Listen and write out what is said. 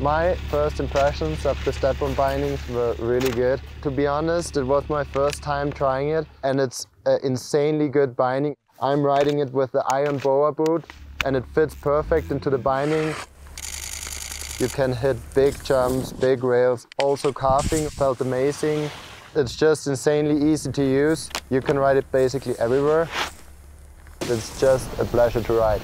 My first impressions of the step-on bindings were really good. To be honest, it was my first time trying it and it's an insanely good binding. I'm riding it with the Ion Boa boot and it fits perfect into the binding. You can hit big jumps, big rails. Also carving felt amazing. It's just insanely easy to use. You can ride it basically everywhere. It's just a pleasure to ride.